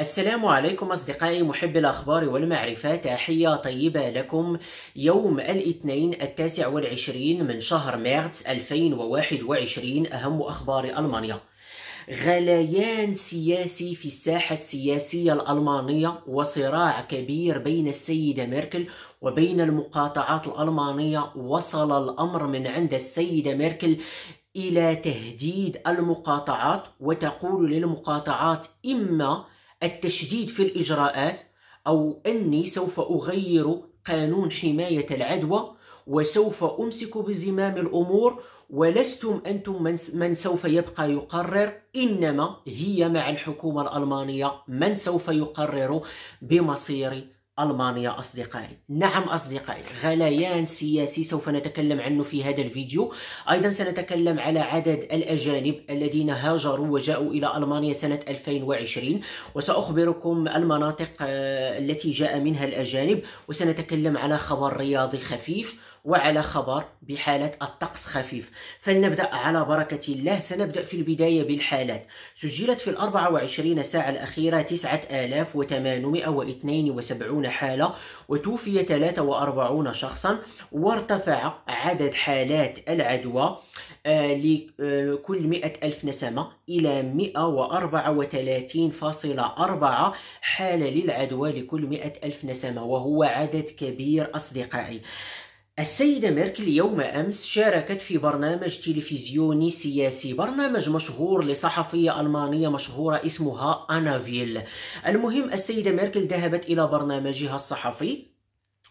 السلام عليكم أصدقائي محب الأخبار والمعرفة تحية طيبة لكم. يوم الاثنين التاسع والعشرين من شهر مارس 2021 أهم أخبار ألمانيا. غليان سياسي في الساحة السياسية الألمانية وصراع كبير بين السيدة ميركل وبين المقاطعات الألمانية. وصل الأمر من عند السيدة ميركل إلى تهديد المقاطعات وتقول للمقاطعات إما التشديد في الإجراءات أو أني سوف أغير قانون حماية العدوى وسوف أمسك بزمام الأمور ولستم أنتم من سوف يبقى يقرر إنما هي مع الحكومة الألمانية من سوف يقرر بمصير ألمانيا أصدقائي. نعم أصدقائي غليان سياسي سوف نتكلم عنه في هذا الفيديو. أيضا سنتكلم على عدد الأجانب الذين هاجروا وجاءوا إلى ألمانيا سنة 2020 وسأخبركم المناطق آه، التي جاء منها الأجانب. وسنتكلم على خبر رياضي خفيف. وعلى خبر بحالة الطقس خفيف. فلنبدأ على بركة الله. سنبدأ في البداية بالحالات. سجلت في الأربع وعشرين ساعة الأخيرة تسعة آلاف وثمانمائة واثنين وسبعون حالة وتوفي 43 شخصا وارتفع عدد حالات العدوى آه، لكل مئة ألف نسمة إلى 134.4 حالة للعدوى لكل مئة ألف نسمة وهو عدد كبير أصدقائي. السيدة ميركل يوم أمس شاركت في برنامج تلفزيوني سياسي برنامج مشهور لصحفية ألمانية مشهورة اسمها أنافيل. المهم السيدة ميركل ذهبت إلى برنامجها الصحفي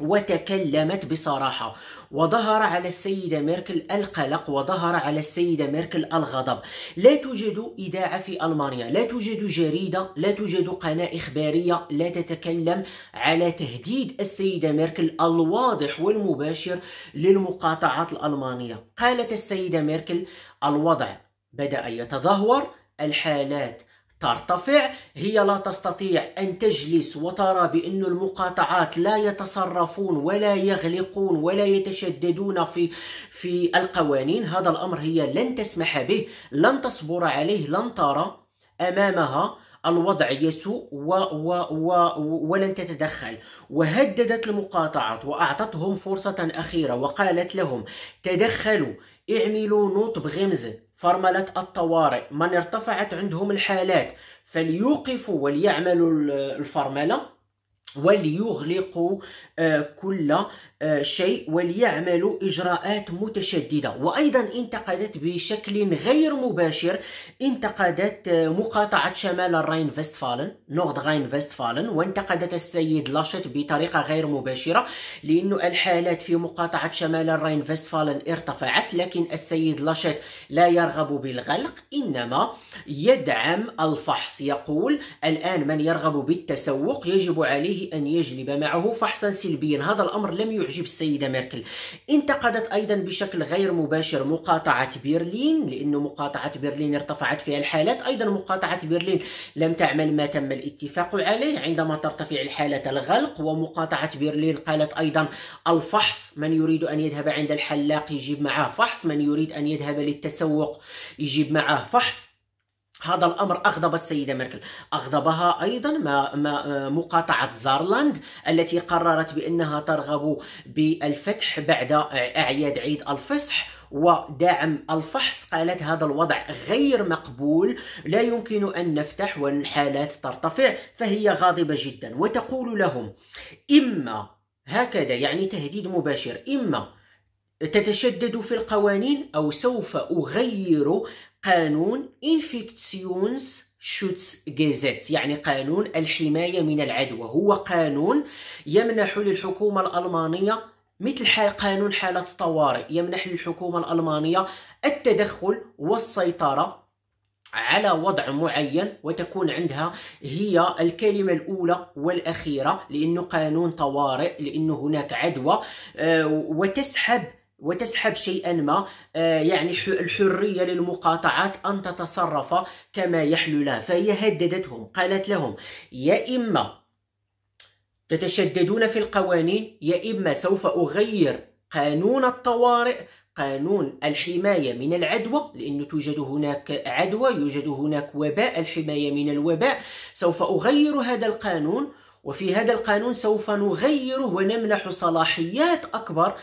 وتكلمت بصراحة. وظهر على السيدة ميركل القلق وظهر على السيدة ميركل الغضب. لا توجد إذاعة في ألمانيا لا توجد جريدة لا توجد قناة إخبارية لا تتكلم على تهديد السيدة ميركل الواضح والمباشر للمقاطعات الألمانية. قالت السيدة ميركل الوضع بدأ يتدهور الحالات ترتفع هي لا تستطيع أن تجلس وترى بأن المقاطعات لا يتصرفون ولا يغلقون ولا يتشددون في في القوانين. هذا الأمر هي لن تسمح به لن تصبر عليه لن ترى أمامها الوضع يسوء و و و ولن تتدخل. وهددت المقاطعات وأعطتهم فرصة أخيرة وقالت لهم تدخلوا اعملوا نوط بغمزة فرملة الطوارئ. من ارتفعت عندهم الحالات فليوقفوا وليعملوا الفرملة. وليغلقوا آه، كل آه، شيء وليعملوا إجراءات متشددة. وأيضا انتقدت بشكل غير مباشر انتقدت آه، مقاطعة شمال الراين فيستفالن نورد راين فيستفالن وانتقدت السيد لاشت بطريقة غير مباشرة لأن الحالات في مقاطعة شمال الراين فيستفالن ارتفعت لكن السيد لاشت لا يرغب بالغلق إنما يدعم الفحص. يقول الآن من يرغب بالتسوق يجب عليه أن يجلب معه فحصا سلبيا هذا الأمر لم يعجب السيدة ميركل. انتقدت أيضا بشكل غير مباشر مقاطعة برلين لأن مقاطعة برلين ارتفعت فيها الحالات. أيضا مقاطعة برلين لم تعمل ما تم الاتفاق عليه عندما ترتفع الحالة الغلق ومقاطعة برلين قالت أيضا الفحص من يريد أن يذهب عند الحلاق يجيب معه فحص من يريد أن يذهب للتسوق يجيب معه فحص. هذا الأمر أغضب السيدة ميركل. أغضبها أيضا ما ما مقاطعة زارلاند التي قررت بأنها ترغب بالفتح بعد أعياد عيد الفصح ودعم الفحص. قالت هذا الوضع غير مقبول. لا يمكن أن نفتح والحالات ترتفع فهي غاضبة جدا. وتقول لهم إما هكذا يعني تهديد مباشر إما تتشدد في القوانين أو سوف أغير قانون Infektionsschutzgesetz يعني قانون الحماية من العدوى. هو قانون يمنح للحكومة الألمانية مثل قانون حالة الطوارئ يمنح للحكومة الألمانية التدخل والسيطرة على وضع معين وتكون عندها هي الكلمة الأولى والأخيرة لأنه قانون طوارئ لأنه هناك عدوى آه، وتسحب وتسحب شيئا ما. آه، يعني الحرية للمقاطعات أن تتصرف كما يحلو لها. فهي هددتهم قالت لهم يا إما تتشددون في القوانين يا إما سوف أغير قانون الطوارئ قانون الحماية من العدوى لأنه توجد هناك عدوى يوجد هناك وباء الحماية من الوباء. سوف أغير هذا القانون وفي هذا القانون سوف نغيره ونمنح صلاحيات أكبر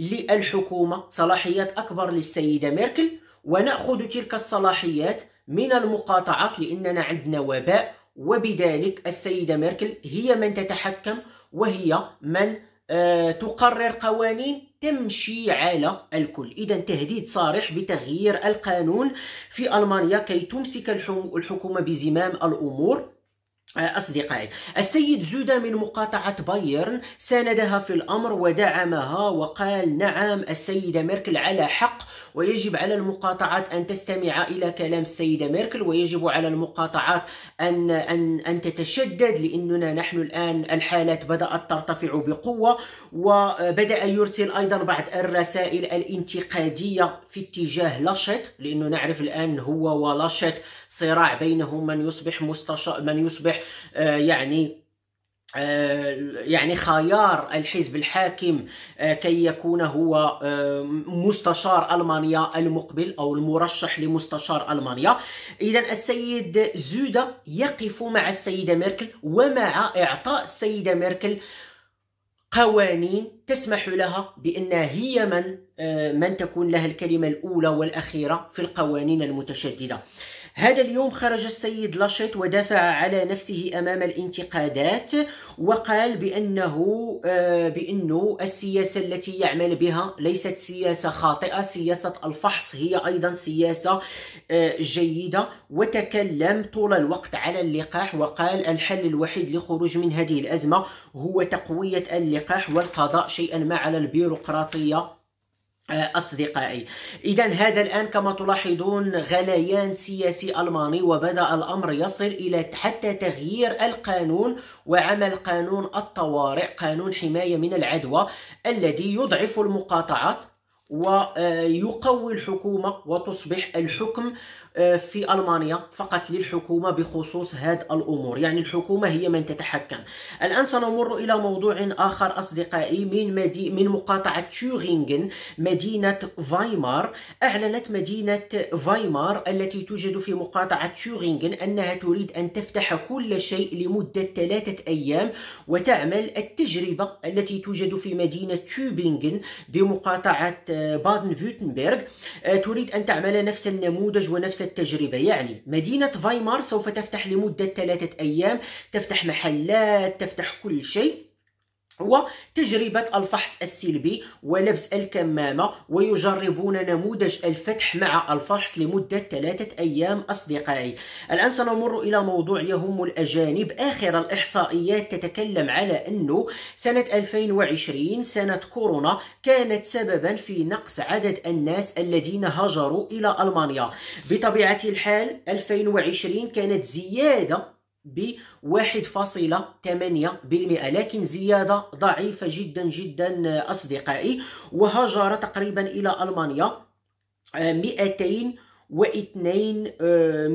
للحكومة صلاحيات أكبر للسيدة ميركل ونأخذ تلك الصلاحيات من المقاطعات لأننا عندنا وباء وبذلك السيدة ميركل هي من تتحكم وهي من آه، تقرر قوانين تمشي على الكل. إذا تهديد صارح بتغيير القانون في ألمانيا كي تمسك الحكومة بزمام الأمور. أصدقائي السيد زودا من مقاطعة بايرن ساندها في الأمر ودعمها وقال نعم السيدة ميركل على حق ويجب على المقاطعات أن تستمع إلى كلام السيدة ميركل ويجب على المقاطعات أن, أن, أن تتشدد لأننا نحن الآن الحالات بدأت ترتفع بقوة وبدأ يرسل أيضا بعض الرسائل الانتقادية في اتجاه لاشت لأنه نعرف الآن هو ولاشت صراع بينهم من يصبح مستشار من يصبح آه، يعني آه، يعني خيار الحزب الحاكم آه، كي يكون هو مستشار ألمانيا المقبل أو المرشح لمستشار ألمانيا. اذا السيد زودا يقف مع السيدة ميركل ومع إعطاء السيدة ميركل قوانين تسمح لها بانها هي من من تكون لها الكلمة الأولى والأخيرة في القوانين المتشددة. هذا اليوم خرج السيد لاشيت ودافع على نفسه أمام الانتقادات وقال بأنه آه، بأنه السياسة التي يعمل بها ليست سياسة خاطئة سياسة الفحص هي أيضا سياسة آه، جيدة. وتكلم طول الوقت على اللقاح وقال الحل الوحيد للخروج من هذه الأزمة هو تقوية اللقاح والقضاء شيئا ما على البيروقراطية. أصدقائي. إذا هذا الآن كما تلاحظون غليان سياسي ألماني وبدأ الأمر يصل إلى حتى تغيير القانون وعمل قانون الطوارئ قانون حماية من العدوى الذي يضعف المقاطعات ويقوي الحكومة وتصبح الحكم في ألمانيا فقط للحكومة بخصوص هذه الأمور. يعني الحكومة هي من تتحكم. الآن سنمر إلى موضوع آخر أصدقائي من, مدي... من مقاطعة تيورينغن مدينة فايمار. أعلنت مدينة فايمار التي توجد في مقاطعة تيورينغن أنها تريد أن تفتح كل شيء لمدة ثلاثة أيام وتعمل التجربة التي توجد في مدينة تيوبينغن بمقاطعة آه، بادن فيوتنبرغ آه، تريد أن تعمل نفس النموذج ونفس التجربة. يعني مدينة فايمار سوف تفتح لمدة ثلاثة أيام تفتح محلات تفتح كل شيء. وتجربة الفحص السلبي ولبس الكمامة ويجربون نموذج الفتح مع الفحص لمدة ثلاثة أيام أصدقائي. الآن سنمر إلى موضوع يهم الأجانب. آخر الإحصائيات تتكلم على أنه سنة 2020 سنة كورونا كانت سببا في نقص عدد الناس الذين هاجروا إلى ألمانيا. بطبيعة الحال 2020 كانت زيادة ب 1.8% لكن زيادة ضعيفة جدا جدا أصدقائي. وهاجر تقريبا إلى ألمانيا 200 واثنين آه،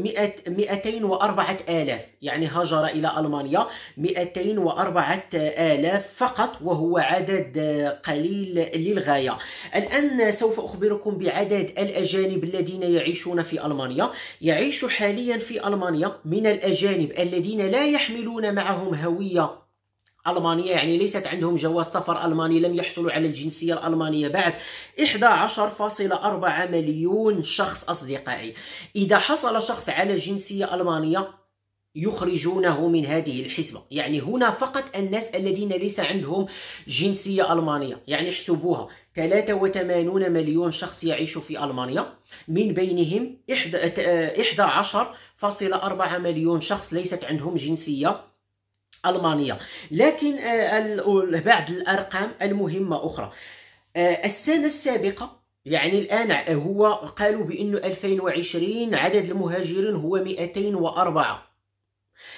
مئتين وأربعة آلاف. يعني هاجر إلى ألمانيا مئتين وأربعة آلاف فقط وهو عدد قليل للغاية. الآن سوف أخبركم بعدد الأجانب الذين يعيشون في ألمانيا. يعيش حاليا في ألمانيا من الأجانب الذين لا يحملون معهم هوية ألمانية يعني ليست عندهم جواز سفر ألماني لم يحصلوا على الجنسية الألمانية. بعد 11.4 مليون شخص أصدقائي. إذا حصل شخص على جنسية ألمانية يخرجونه من هذه الحسبة. يعني هنا فقط الناس الذين ليس عندهم جنسية ألمانية. يعني احسبوها. 83 مليون شخص يعيش في ألمانيا. من بينهم 11.4 مليون شخص ليست عندهم جنسية. ألمانية. لكن آه، بعض الأرقام المهمة أخرى. آه، السنة السابقة يعني الآن هو قالوا بأنه 2020 عدد المهاجرين هو 204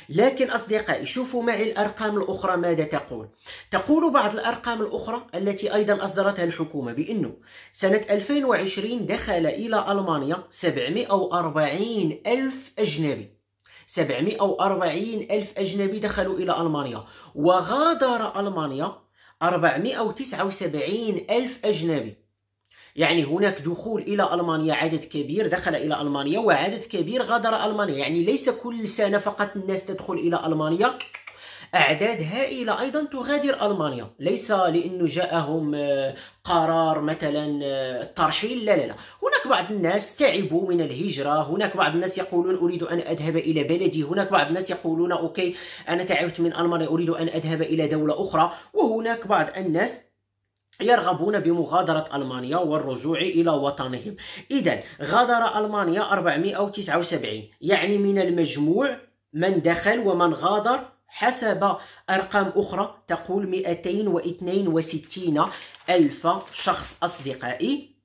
لكن أصدقائي شوفوا معي الأرقام الأخرى ماذا تقول. تقول بعض الأرقام الأخرى التي أيضا أصدرتها الحكومة بأنه سنة 2020 دخل إلى ألمانيا 740 ألف أجنبي. 740 ألف أجنبي دخلوا إلى ألمانيا. وغادر ألمانيا 479 ألف أجنبي. يعني هناك دخول إلى ألمانيا عدد كبير دخل إلى ألمانيا وعدد كبير غادر ألمانيا. يعني ليس كل سنة فقط الناس تدخل إلى ألمانيا. أعداد هائلة أيضا تغادر ألمانيا. ليس لأنه جاءهم آه، قرار مثلا آه، الترحيل لا لا لا. هناك بعض الناس تعبوا من الهجرة هناك بعض الناس يقولون أريد أن أذهب إلى بلدي هناك بعض الناس يقولون أوكي أنا تعبت من ألمانيا أريد أن أذهب إلى دولة أخرى. وهناك بعض الناس يرغبون بمغادرة ألمانيا والرجوع إلى وطنهم. إذا غادر ألمانيا 479 يعني من المجموع من دخل ومن غادر حسب أرقام أخرى تقول 262 ألف شخص أصدقائي.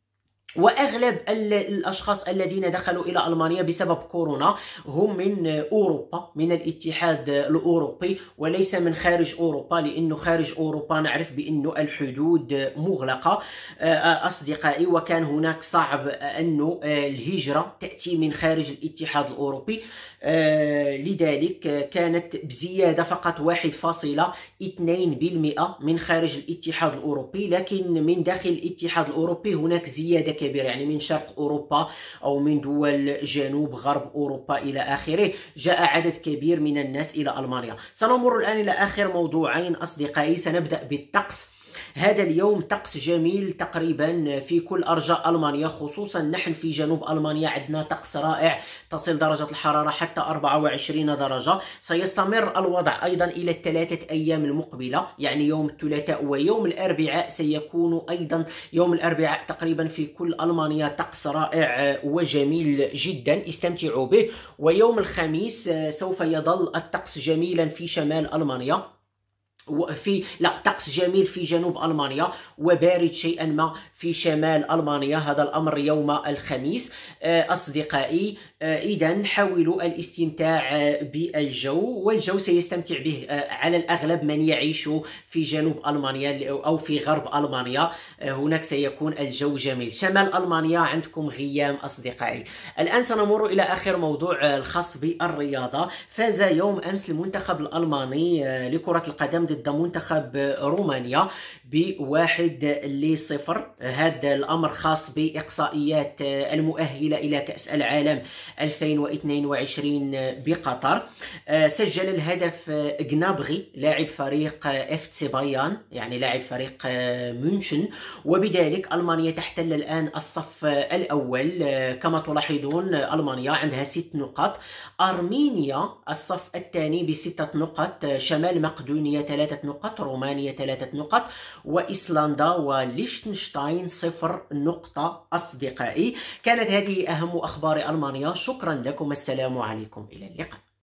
وأغلب الأشخاص الذين دخلوا إلى ألمانيا بسبب كورونا هم من أوروبا من الاتحاد الأوروبي وليس من خارج أوروبا لأنه خارج أوروبا نعرف بأنه الحدود مغلقة. آه، أصدقائي وكان هناك صعب انه الهجرة تأتي من خارج الاتحاد الأوروبي. آه، لذلك كانت بزيادة فقط 1.2% من خارج الاتحاد الأوروبي. لكن من داخل الاتحاد الأوروبي هناك زيادة كبيرة يعني من شرق أوروبا أو من دول جنوب غرب أوروبا إلى آخره. جاء عدد كبير من الناس إلى ألمانيا. سنمر الآن إلى آخر موضوعين أصدقائي. سنبدأ بالطقس. هذا اليوم طقس جميل تقريبا في كل أرجاء ألمانيا خصوصا نحن في جنوب ألمانيا عندنا طقس رائع تصل درجة الحرارة حتى 24 درجة. سيستمر الوضع أيضا إلى الثلاثة أيام المقبلة يعني يوم الثلاثاء ويوم الأربعاء سيكون أيضا يوم الأربعاء تقريبا في كل ألمانيا طقس رائع وجميل جدا استمتعوا به. ويوم الخميس سوف يظل الطقس جميلا في شمال ألمانيا. في لا طقس جميل في جنوب ألمانيا وبارد شيئا ما في شمال ألمانيا. هذا الأمر يوم الخميس. آه، أصدقائي آه، اذا حاولوا الاستمتاع آه، بالجو والجو سيستمتع به على الأغلب من يعيش في جنوب ألمانيا أو في غرب ألمانيا. هناك سيكون الجو جميل. شمال ألمانيا عندكم غيام أصدقائي. الآن سنمر إلى آخر موضوع الخاص بالرياضة. فاز يوم أمس المنتخب الألماني لكرة القدم ضد منتخب رومانيا بواحد لصفر. هذا الأمر خاص بإقصائيات المؤهلة إلى كأس العالم 2022 بقطر. سجل الهدف جنابغي لاعب فريق FC بايرن يعني لاعب فريق مونشن وبذلك ألمانيا تحتل الآن الصف الأول. كما تلاحظون ألمانيا عندها ست نقاط. أرمينيا الصف الثاني بستة نقط شمال مقدونيا ثلاثة نقط رومانيا ثلاثة نقط وإيسلندا وليشتنشتاين صفر نقطة أصدقائي. كانت هذه أهم أخبار ألمانيا. شكرا لكم. السلام عليكم. إلى اللقاء.